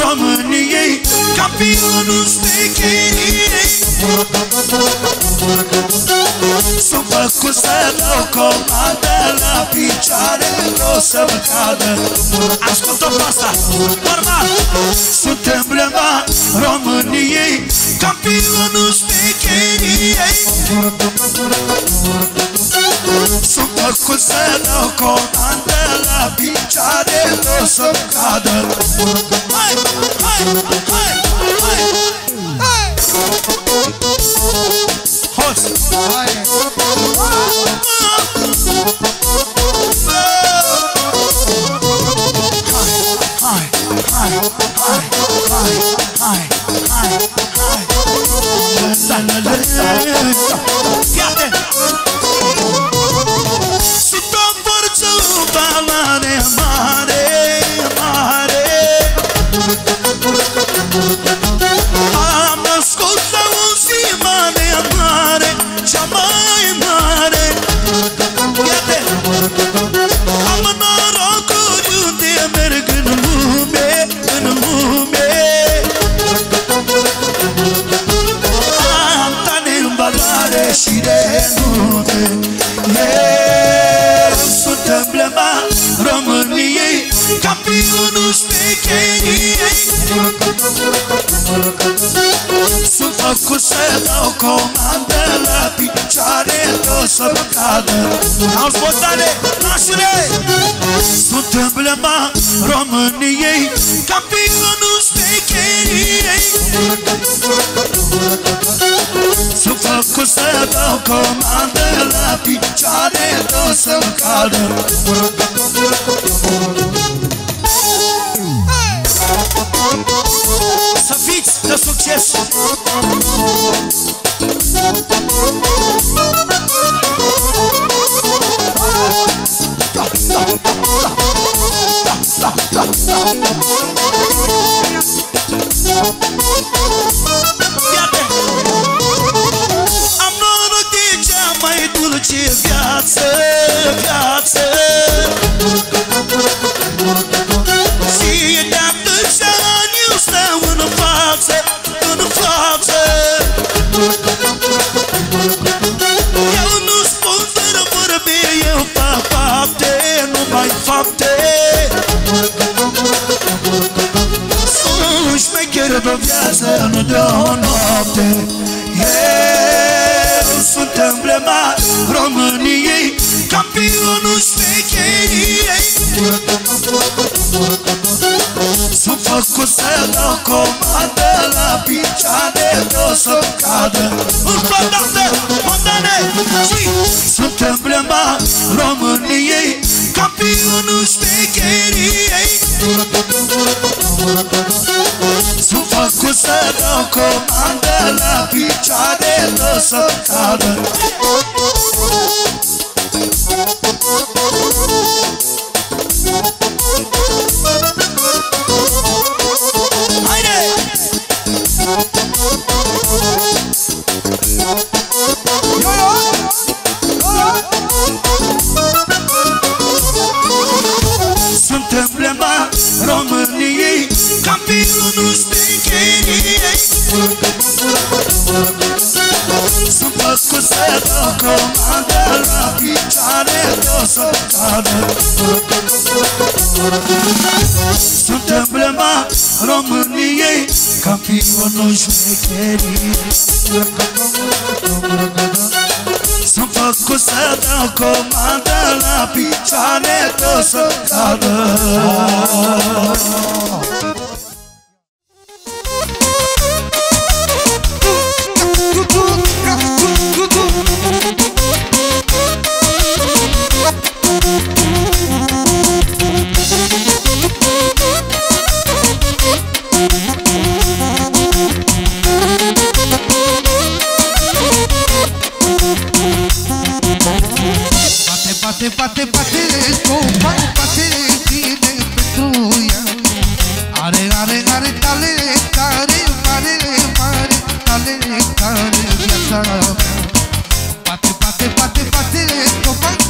României Campionul șmecheriei Sunt făcut să dau comandă La picioare o să-mi cadă. Ascultă asta, normal Sunt emblema României Campionul șmecheriei Sunt făcut să dau comandă la picioare Nu o să cadă locul. Hai, hai, hai, hai! Campionul șpecheriei Sunt făcut să dau comandă La picioare o să mă cadă Am spotale, nașule Sunt emblema României. Campionul să fac cu să dau comandă La picioare tot să-mi cadă Să fiți de succes! Da, da, da, da, da, da, da, da. Iată! Am noroc de cea mai dulce viață, viață. Și de atâția ani eu stau în față, în față. Eu nu spun fără vorbe, eu fac fapte, numai fapte. Șmecher de viață, nu de o noapte. Eu sunt emblema României Campionul șmecheriei Sunt făcut să dau comandă La picioare o să-mi cadă să cadă Sunt emblema României Campionul șmecheriei sunt făcut să dau comandă La picioare o să cadă are tale care Mare, mare, tale care Viața. Mea Bate, bate, bate, bate Copa, bate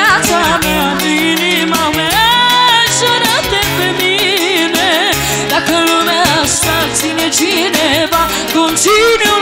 viața mea, din inima mea Jură-te pe mine Dacă lumea asta ține cineva continuă.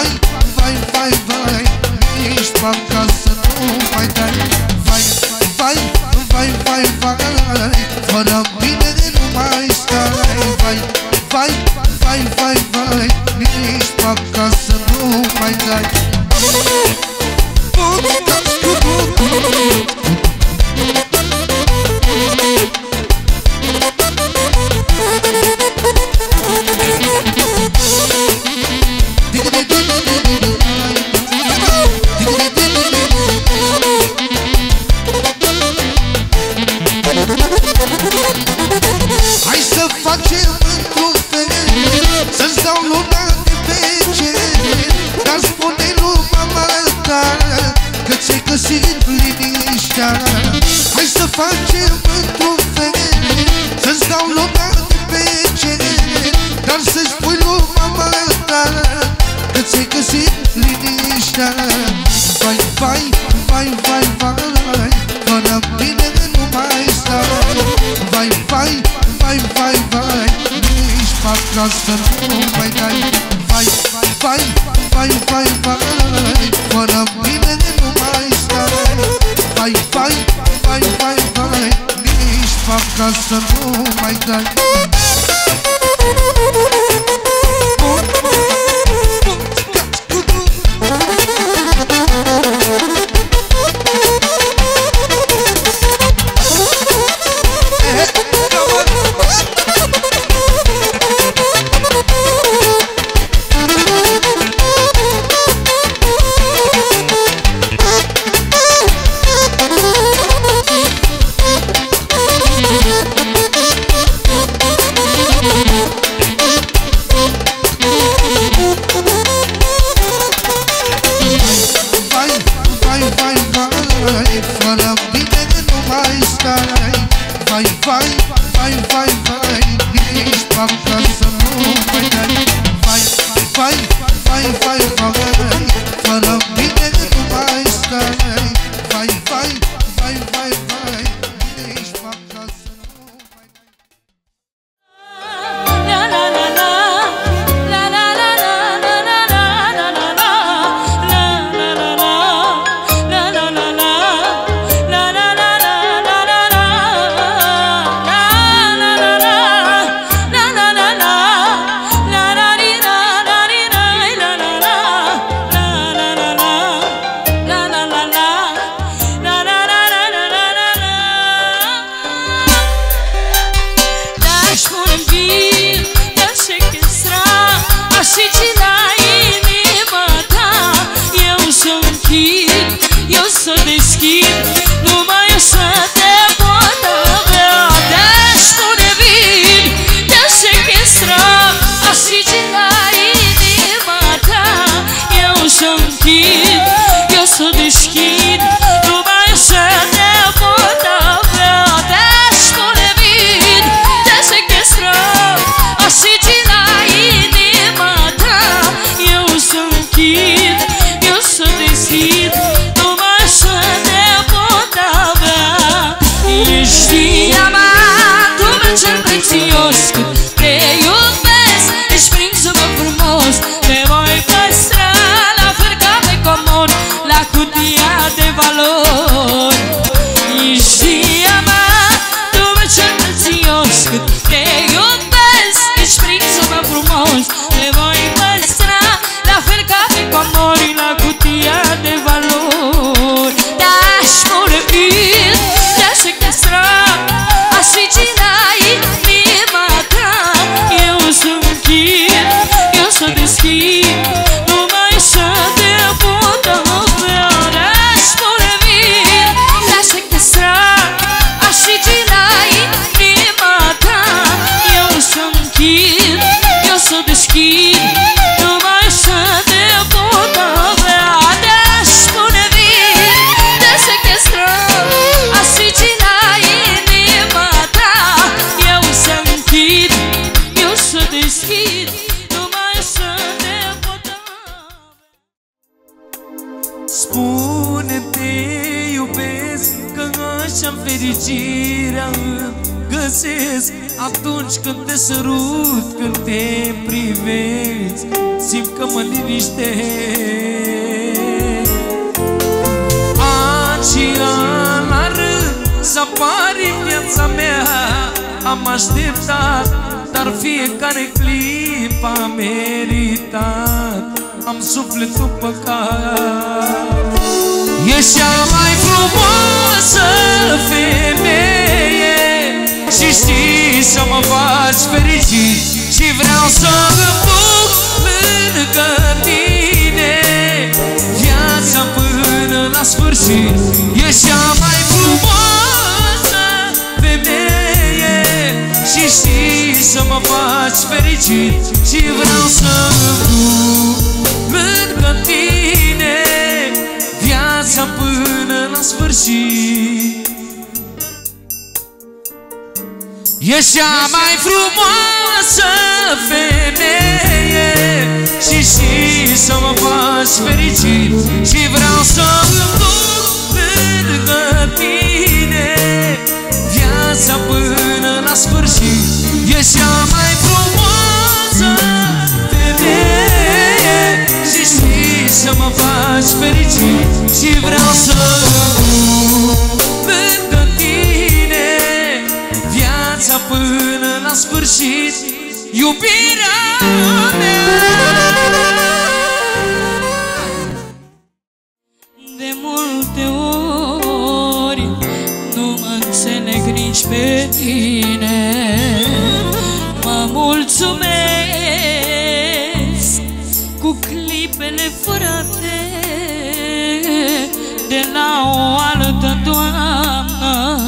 Vai, vai, vai, vai Ești pe acasă, nu mai dai. Vai, vai, vai, vai, vai Fără mine nu mai stai. Vai, vai, vai, vai, vai Ești pe acasă, nu mai dai. Podcast cu bucur. să facem într-un fel Să-ți dau lopată pe cerere Dar să-i spui lumea mai ta Că ți-ai găsit liniștea Vai, vai, vai, vai, vai Fără mine nu mai stau Vai, vai, vai, vai, vai Nici partea să nu mai dai Vai, vai, vai, vai, vai Fără mine nu Fai, fai, fai, fai, fai, vai Nici fac ca să nu mai dai. Apari în viața mea. Am așteptat Dar fiecare clip a meritat. Am sufletul păcat. Ești cea mai frumoasă femeie Și știi să mă faci fericit. Și vreau să împuc lângă tine Viața până la sfârșit. Ești cea mai frumoasă Și știi să mă faci fericit. Și vreau să împuc lângă tine viața până la sfârșit. Ești cea mai frumoasă femeie Și știi să mă faci fericit Iubirea mea. De multe ori nu mă înțeleg nici pe tine. Mă mulțumesc cu clipele furate De la o altă doamnă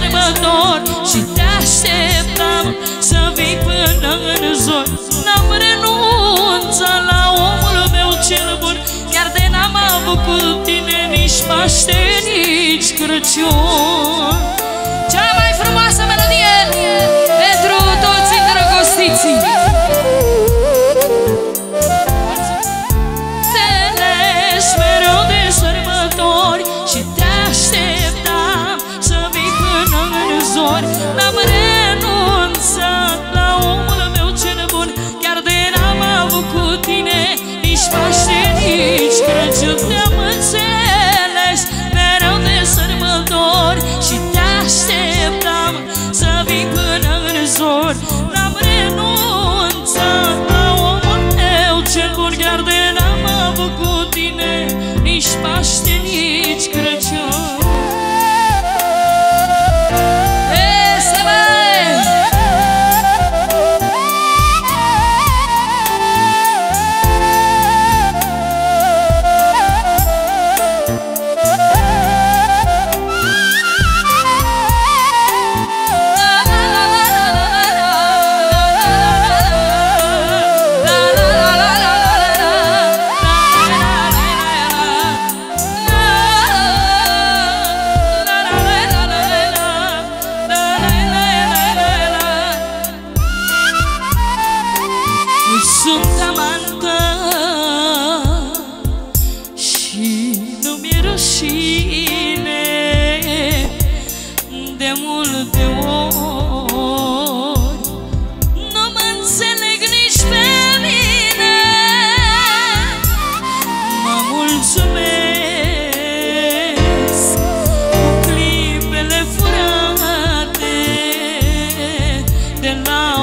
sărbători Și te așteptam să vii până în zori. N-am renunțat la omul meu cel bun Chiar de n-am avut cu tine nici Paște, nici Crăciun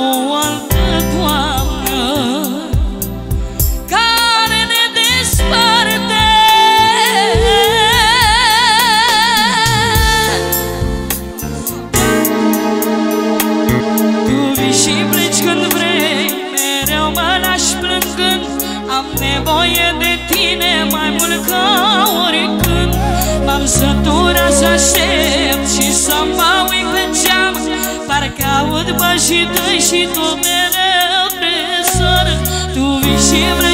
la și dă și tu mereu pe soră Tu vii și vrei